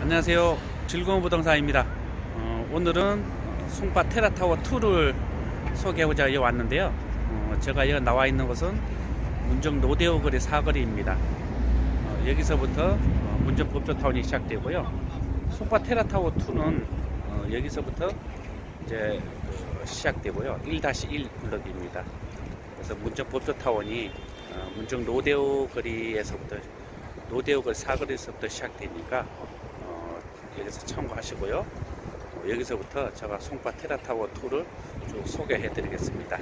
안녕하세요. 즐거운 부동산입니다. 어, 오늘은 송파 테라타워 2를 소개하고자 왔는데요. 어, 제가 여기 나와 있는 곳은 문정 로데오 거리 사거리입니다. 어, 여기서부터 어, 문정 법조타운이 시작되고요. 송파 테라타워 2는 어, 여기서부터 이제 그 시작되고요. 1-1 블럭입니다. 그래서 문정 법조타운이 어, 문정 로데오 거리에서부터 로데오 거리 사거리에서부터 시작되니까 어, 여기서 참고하시고요. 어, 여기서부터 제가 송파 테라타워 2를 쭉 소개해 드리겠습니다.